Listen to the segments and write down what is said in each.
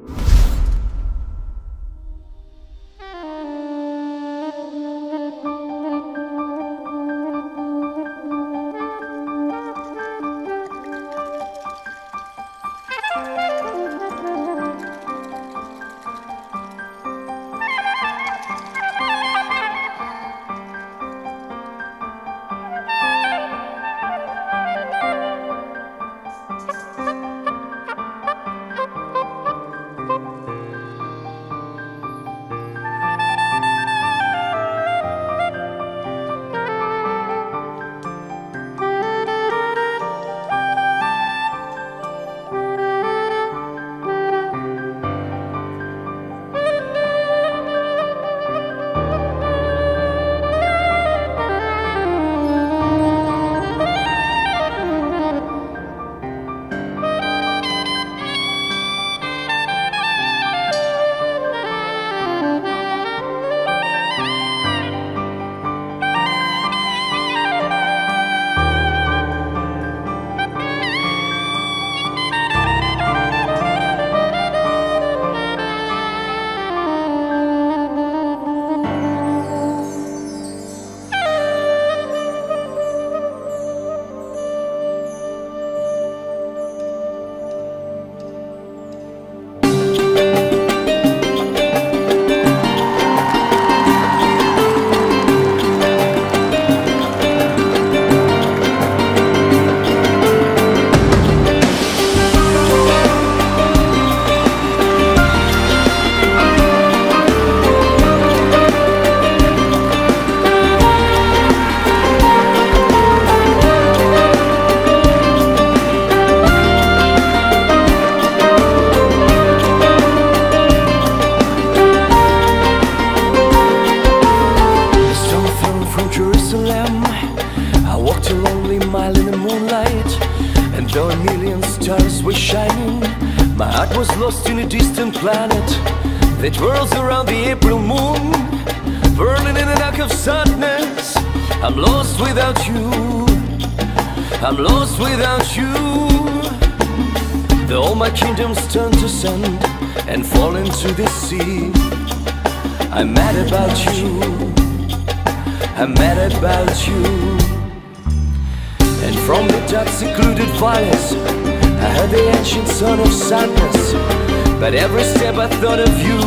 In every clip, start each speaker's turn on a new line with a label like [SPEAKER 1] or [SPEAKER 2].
[SPEAKER 1] The shining, my heart was lost in a distant planet that whirls around the April moon, burning in a dark of sadness. I'm lost without you. I'm lost without you. Though all my kingdoms turn to sand and fall into the sea, I'm mad about you. I'm mad about you. And from the dark secluded valleys, I heard the ancient sound of sadness. But every step I thought of you,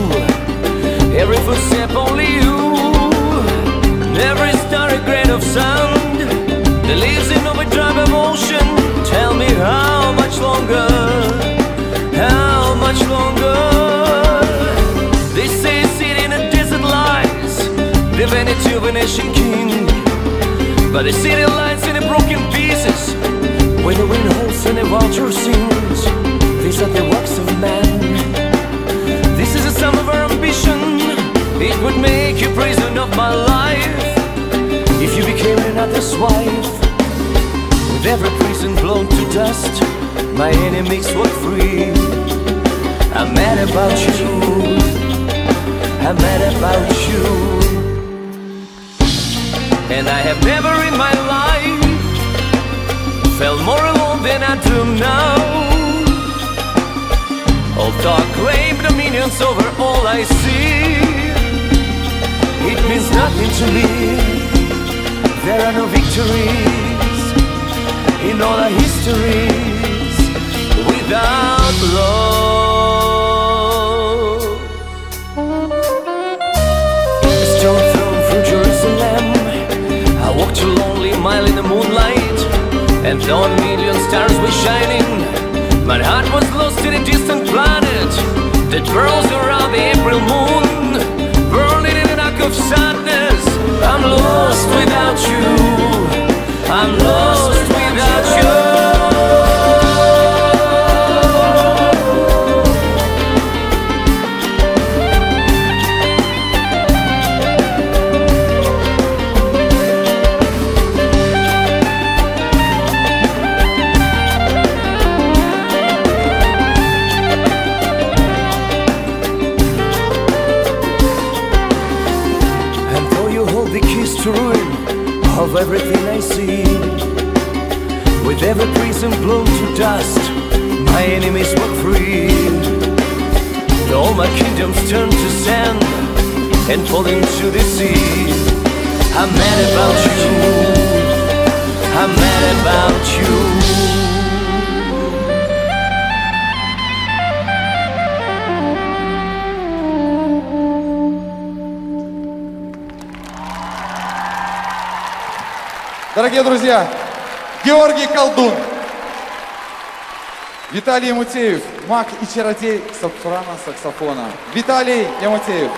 [SPEAKER 1] every footstep only you. Every starry grain of sand, the leaves in overdrive emotion. Tell me how much longer, how much longer. They say city in a desert lies, the vanity of a nation king. But the city lies in a broken pieces, where the wind holds and the vulture sings. These are the works of man. This is the sum of our ambition. It would make you prison of my life if you became another's wife. With every prison blown to dust, my enemies walk free. I'm mad about you. I'm mad about you. And I have never in my life felt more alone than I do now. Although I claim dominions over all I see, it means nothing to me. There are no victories in all our histories without love. A stone thrown from Jerusalem. I walked a lonely mile in the moonlight, and a million stars were shining, my heart was lost in a distant planet that whirls around the April moon, burning in a dark of sadness. Of everything I see, with every prison blown to dust, my enemies walk free. all my kingdoms turn to sand and fall into the sea. I'm mad about you. I'm mad about you.
[SPEAKER 2] Дорогие друзья, Георгий Колдун, Виталий Мутеев, маг и чародей сопрано саксофона. Виталий Ямутеев.